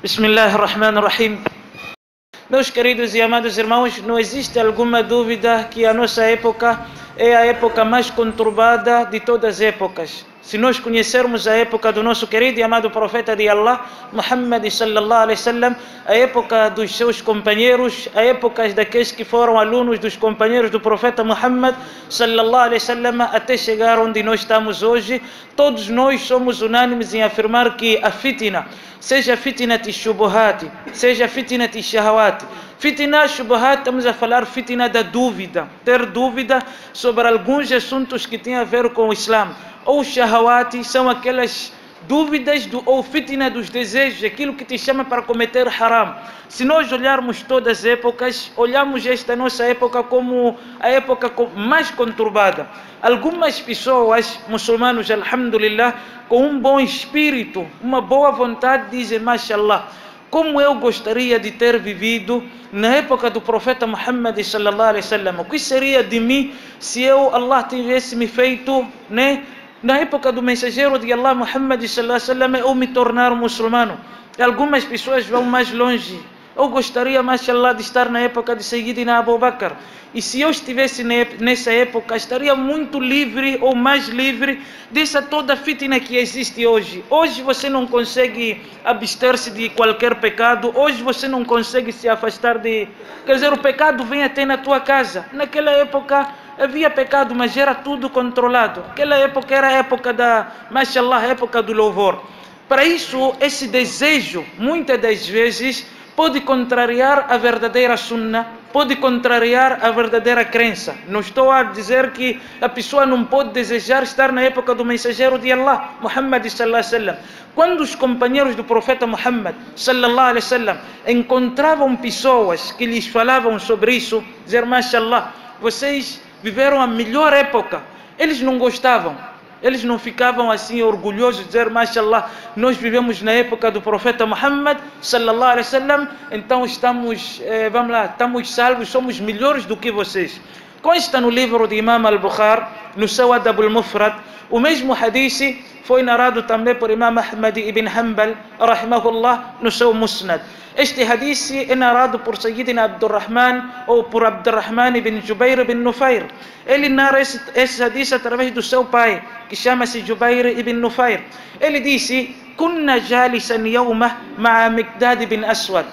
Bismillah ar-Rahman ar-Rahim. Meus queridos e amados irmãos, não existe alguma dúvida que a nossa época é a época mais conturbada de todas as épocas. Se nós conhecermos a época do nosso querido e amado profeta de Allah, Muhammad sallallahu alaihi wasallam, a época dos seus companheiros, a época daqueles que foram alunos dos companheiros do profeta Muhammad sallallahu alaihi wasallam, até chegar onde nós estamos hoje, todos nós somos unânimes em afirmar que a fitna, seja fitnat shubuhat, seja fitnat shahawat, fitna shubuhat, estamos a falar fitna da dúvida, ter dúvida sobre alguns assuntos que têm a ver com o Islã ou shahawati são aquelas dúvidas do, ou fitna dos desejos, aquilo que te chama para cometer haram. Se nós olharmos todas as épocas, olhamos esta nossa época como a época mais conturbada. Algumas pessoas, muçulmanos, alhamdulillah, com um bom espírito, uma boa vontade, dizem, mashallah, como eu gostaria de ter vivido na época do profeta Muhammad sallallahu alaihi wasallam. O que seria de mim se eu, Allah, tivesse me feito, né? Na época do mensageiro de Allah Muhammad wasallam eu me tornar muçulmano. Algumas pessoas vão mais longe. Eu gostaria, mashallah, de estar na época de Sayyidina Abu Bakr. E se eu estivesse nessa época, estaria muito livre ou mais livre dessa toda fitna que existe hoje. Hoje você não consegue abster-se de qualquer pecado. Hoje você não consegue se afastar de. Quer dizer, o pecado vem até na tua casa. Naquela época havia pecado, mas era tudo controlado. Aquela época era a época da, mashallah, época do louvor. Para isso, esse desejo, muitas das vezes, pode contrariar a verdadeira sunna, pode contrariar a verdadeira crença. Não estou a dizer que a pessoa não pode desejar estar na época do mensageiro de Allah, Muhammad sallallahu alaihi wasallam. Quando os companheiros do profeta Muhammad sallallahu alaihi wasallam encontravam pessoas que lhes falavam sobre isso, dizer, mashallah, vocês viveram a melhor época. Eles não gostavam, eles não ficavam assim orgulhosos de dizer, mashallah, nós vivemos na época do profeta Muhammad sallallahu alaihi wasallam, então estamos, eh, vamos lá, estamos salvos, somos melhores do que vocês. Consta no livro de Imam al-Bukhari, no seu Adab al-Mufrad, o mesmo hadith foi narrado também por Imam Ahmad ibn Hanbal, rahimahullah, no seu Musnad. Este hadith é narrado por Sayyidina Abdurrahman ou por Abdurrahman ibn Jubair ibn Nufair. Ele narra esse, esse hadith através do seu pai, que chama-se Jubair ibn Nufair. Ele disse: "Kunna jalisan yawma ma'a Miqdad ibn Aswad."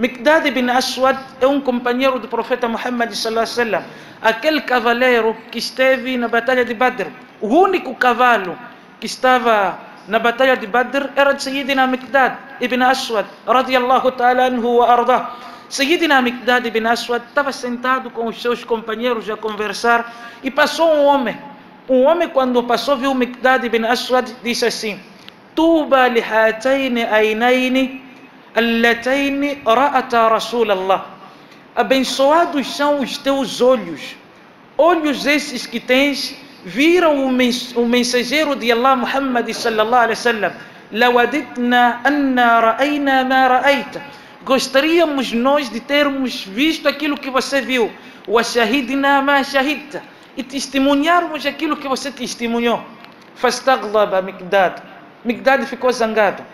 Miqdad ibn Aswad é um companheiro do profeta Muhammad sallallahu alaihi wasallam, aquele cavaleiro que esteve na batalha de Badr. O único cavalo que estava na batalha de Badr era de Sayyidina Miqdad ibn Aswad, radiyallahu ta'ala anhu wa arda. Sayyidina Miqdad ibn Aswad estava sentado com os seus companheiros a conversar e passou um homem. Um homem quando passou viu Miqdad ibn Aswad disse assim: "Tuba li hatayn aynayn allatayn ra'ata Rasulullah." Abençoados são os teus olhos, olhos esses que tens viram o mensageiro de Allah Muhammad sallallahu alaihi wasallam lawaditna anna ra'ayna ma ra'aita gostaríamos nós de termos visto aquilo que você viu. Wa shahidna ma shahidta. E testemunharmos aquilo que você testemunhou. Fastaghlaba Miqdad. Miqdad ficou zangado.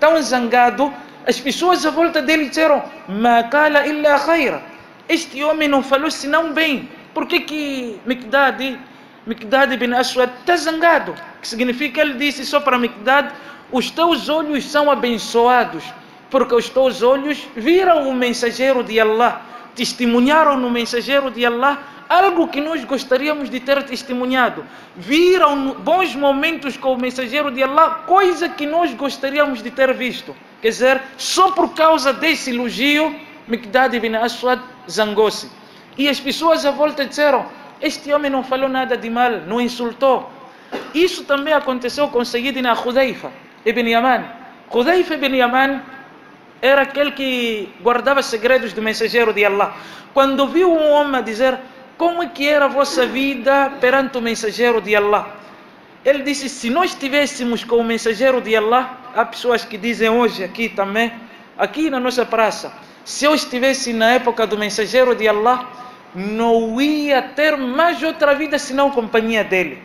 Tão zangado as pessoas à volta dele disseram ma illa khaira este homem não falou senão bem. Por que que Miqdad Miqdad ibn Aswad está zangado. Que significa, ele disse só para Miqdad, os teus olhos são abençoados, porque os teus olhos viram o mensageiro de Allah, testemunharam no mensageiro de Allah algo que nós gostaríamos de ter testemunhado. Viram bons momentos com o mensageiro de Allah, coisa que nós gostaríamos de ter visto. Quer dizer, só por causa desse elogio, Miqdad ibn Aswad zangou-se. E as pessoas à volta disseram, este homem não falou nada de mal, não insultou. Isso também aconteceu com Sayyidina Hudayfa ibn Yaman. Hudayfa ibn Yaman era aquele que guardava segredos do mensageiro de Allah. Quando viu um homem dizer como é que era a vossa vida perante o mensageiro de Allah, ele disse: se nós estivéssemos com o mensageiro de Allah, há pessoas que dizem hoje aqui também, aqui na nossa praça, se eu estivesse na época do mensageiro de Allah, não ia ter mais outra vida senão companhia dele.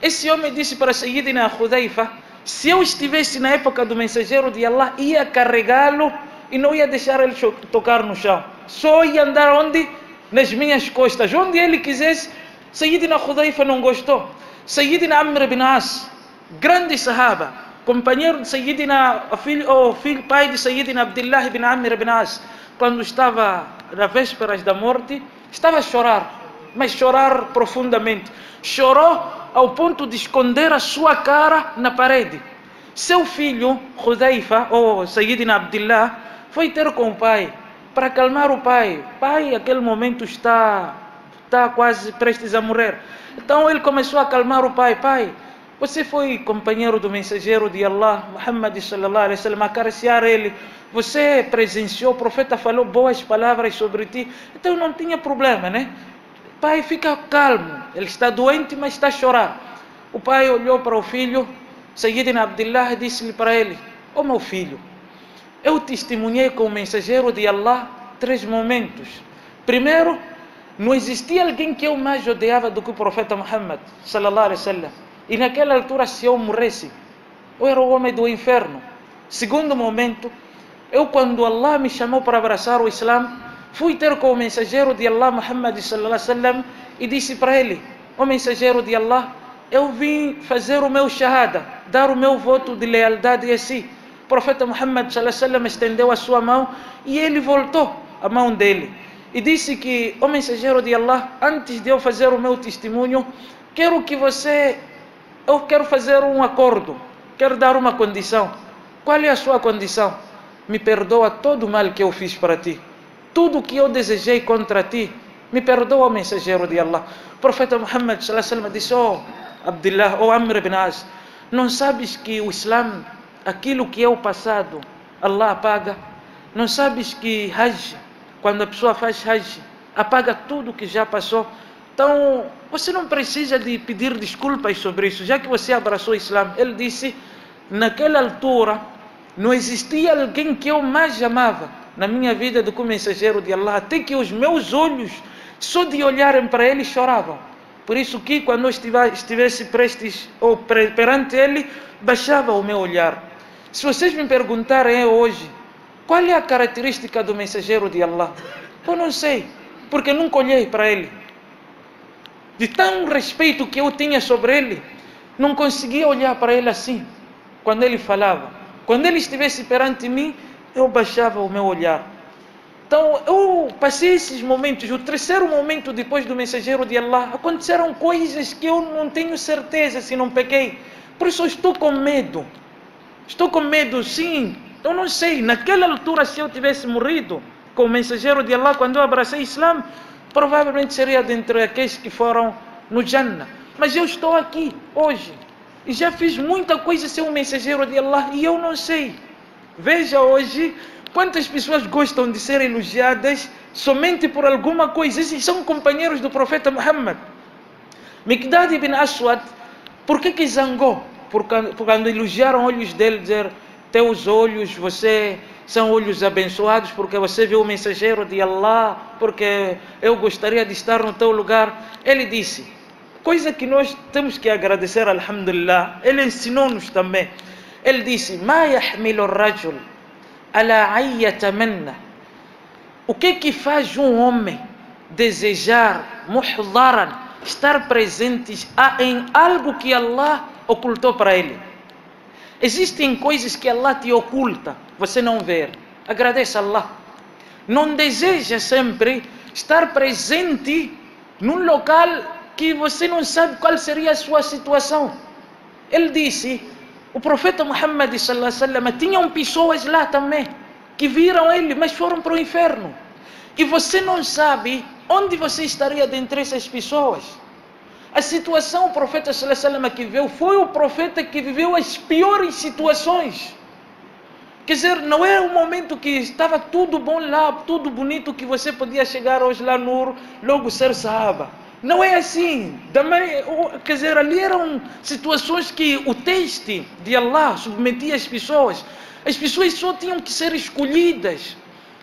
Esse homem disse para Sayyidina Hudayfa, Se eu estivesse na época do mensageiro de Allah, ia carregá-lo e não ia deixar ele tocar no chão. Só ia andar onde? Nas minhas costas. Onde ele quisesse. Sayyidina Khudaifa não gostou. Sayyidina Amr bin As, grande sahaba, companheiro de Sayyidina, filho, oh, filho, pai de Sayyidina Abdullah bin Amr bin As, quando estava na vésperas da morte, estava a chorar, mas chorar profundamente. Chorou ao ponto de esconder a sua cara na parede. Seu filho, Hudaifa, ou Sayyidina Abdullah, foi ter com o pai para acalmar o pai. Pai, aquele momento está, está quase prestes a morrer. Então ele começou a acalmar o pai. Pai, você foi companheiro do mensageiro de Allah, Muhammad sallallahu alaihi wasallam, acariciar ele. Você presenciou, o profeta falou boas palavras sobre ti. Então não tinha problema, né? Pai, fica calmo. Ele está doente, mas está a chorar. O pai olhou para o filho, Sayyidina Abdullah disse-lhe para ele: Ó oh, meu filho, eu testemunhei com o mensageiro de Allah três momentos. Primeiro, não existia alguém que eu mais odiava do que o profeta Muhammad, sallallahu alaihi wasallam. E naquela altura, se eu morresse, eu era o homem do inferno. Segundo momento, eu quando Allah me chamou para abraçar o Islã, fui ter com o mensageiro de Allah, Muhammad sallallahu alaihi e disse para ele: "O mensageiro de Allah, eu vim fazer o meu shahada, dar o meu voto de lealdade a si." O profeta Muhammad sallallahu alaihi estendeu a sua mão e ele voltou a mão dele e disse que o mensageiro de Allah, antes de eu fazer o meu testemunho, quero que você, eu quero fazer um acordo, quero dar uma condição. Qual é a sua condição? Me perdoa todo o mal que eu fiz para ti, tudo que eu desejei contra ti, me perdoa, mensageiro de Allah. O profeta Muhammad sallallahu disse: Oh Abdullah, oh Amr ibn As, não sabes que o Islã, aquilo que é o passado, Allah apaga? Não sabes que Hajj quando a pessoa faz Hajj, apaga tudo que já passou. Então, você não precisa de pedir desculpas sobre isso, já que você abraçou o Islã. Ele disse, naquela altura, não existia alguém que eu mais amava na minha vida do que o mensageiro de Allah, até que os meus olhos, só de olharem para ele, choravam. Por isso que quando eu estivesse prestes ou perante ele, baixava o meu olhar. Se vocês me perguntarem hoje, qual é a característica do mensageiro de Allah? Eu não sei, porque nunca olhei para ele. De tão respeito que eu tinha sobre ele, não conseguia olhar para ele assim, quando ele falava. Quando ele estivesse perante mim, eu baixava o meu olhar. Então, eu passei esses momentos. O terceiro momento depois do mensageiro de Allah, aconteceram coisas que eu não tenho certeza se não peguei. Por isso eu estou com medo. Estou com medo, sim, então não sei, naquela altura se eu tivesse morrido com o mensageiro de Allah quando eu abracei Islã, provavelmente seria dentre aqueles que foram no Jannah. Mas eu estou aqui hoje e já fiz muita coisa sem o mensageiro de Allah e eu não sei. Veja hoje quantas pessoas gostam de ser elogiadas somente por alguma coisa. Esses são companheiros do profeta Muhammad. Mikdad ibn Aswad, por que que zangou? Por quando elogiaram olhos dele, dizer teus olhos, você são olhos abençoados porque você viu o mensageiro de Allah, porque eu gostaria de estar no teu lugar. Ele disse, coisa que nós temos que agradecer, alhamdulillah. Ele ensinou-nos também. Ele disse: "Ma yahmilu rajul ala ayyatamanna". O que que faz um homem desejar muhdaran, estar presente em algo que Allah ocultou para ele? Existem coisas que Allah te oculta, você não vê. Agradeça a Allah. Não deseja sempre estar presente num local que você não sabe qual seria a sua situação. Ele disse, o profeta Muhammad wasallam tinham pessoas lá também que viram ele, mas foram para o inferno. E você não sabe onde você estaria dentre essas pessoas. A situação o profeta sallallahu que viveu foi o profeta que viveu as piores situações. Quer dizer, não era um momento que estava tudo bom lá, tudo bonito, que você podia chegar hoje lá no logo ser sahaba. Não é assim. Também, quer dizer, ali eram situações que o teste de Allah submetia as pessoas. As pessoas só tinham que ser escolhidas.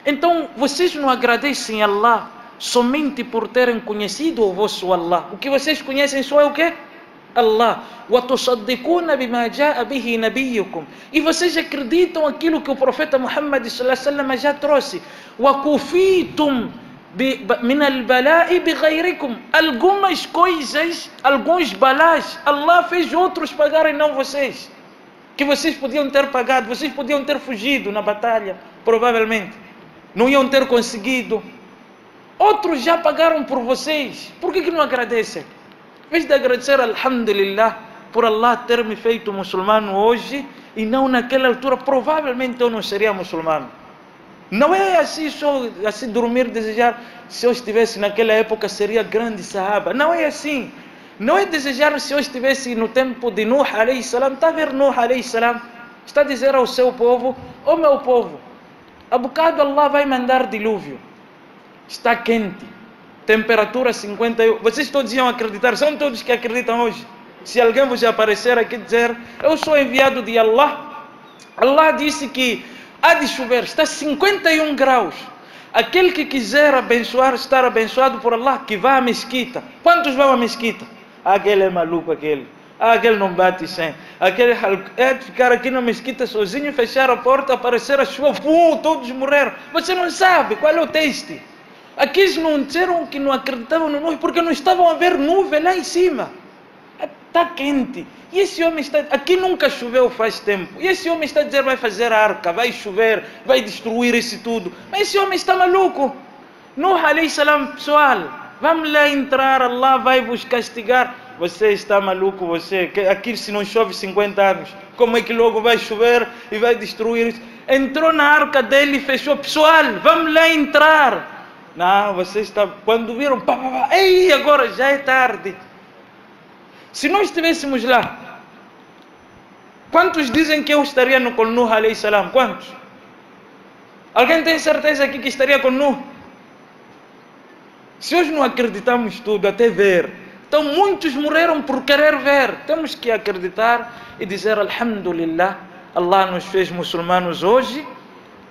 Então, vocês não agradecem a Allah somente por terem conhecido o vosso Allah. O que vocês conhecem só é o quê? Allah. وَتُصَدِّقُونَ بِمَا جَاءَ بِهِ نَبِيُّكُمْ E vocês acreditam aquilo que o profeta Muhammad sallallahu já trouxe. وَكُفِيتُمْ من البلاء بغيركم algumas coisas alguns balás Allah fez outros pagarem não vocês que vocês podiam ter pagado vocês podiam ter fugido na batalha provavelmente não iam ter conseguido outros já pagaram por vocês por que, que não agradecem em vez de agradecer alhamdulillah por Allah ter me feito muçulmano hoje e não naquela altura provavelmente eu não seria muçulmano não é assim só assim dormir desejar se eu estivesse naquela época seria grande sahaba. Não é assim. Não é desejar se eu estivesse no tempo de Nuh alayhi salam. Está a ver Nuh alayhi salam? Está a dizer ao seu povo, ó oh, meu povo, a bocado Allah vai mandar dilúvio. Está quente. Temperatura 51. Vocês todos iam acreditar. São todos que acreditam hoje. Se alguém vos aparecer aqui dizer, eu sou enviado de Allah. Allah disse que há de chover, está 51 graus. Aquele que quiser abençoar, estar abençoado por Allah, que vá à mesquita. Quantos vão à mesquita? Aquele é maluco, aquele. Aquele não bate sem. Aquele é ficar aqui na mesquita sozinho, fechar a porta, aparecer a chuva, pum, todos morreram. Você não sabe qual é o teste. Aqueles não disseram que não acreditavam no nuvem porque não estavam a ver nuvem lá em cima. Está quente. E esse homem está. Aqui nunca choveu faz tempo. E esse homem está a dizer vai fazer arca, vai chover, vai destruir isso tudo. Mas esse homem está maluco. Nuh alayhi salam, pessoal, vamos lá entrar, Allah vai vos castigar. Você está maluco, você. Aqui se não chove 50 anos, como é que logo vai chover e vai destruir isso? Entrou na arca dele e fechou. Pessoal, vamos lá entrar. Não, você está. Quando viram, pá, pá, pá, ei, agora já é tarde. Se nós estivéssemos lá, quantos dizem que eu estaria no com Nuh alayhi salam? Quantos? Alguém tem certeza aqui que estaria com? Se hoje não acreditamos tudo, até ver. Então muitos morreram por querer ver. Temos que acreditar e dizer Alhamdulillah, Allah nos fez muçulmanos hoje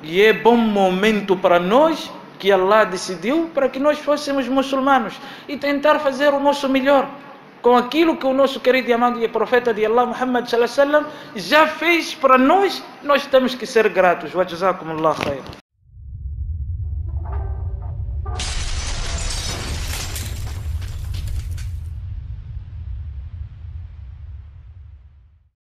e é bom momento para nós que Allah decidiu para que nós fôssemos muçulmanos e tentar fazer o nosso melhor com aquilo que o nosso querido e amado e profeta de Allah Muhammad já fez para nós, nós temos que ser gratos. Wa jazakumullah khair.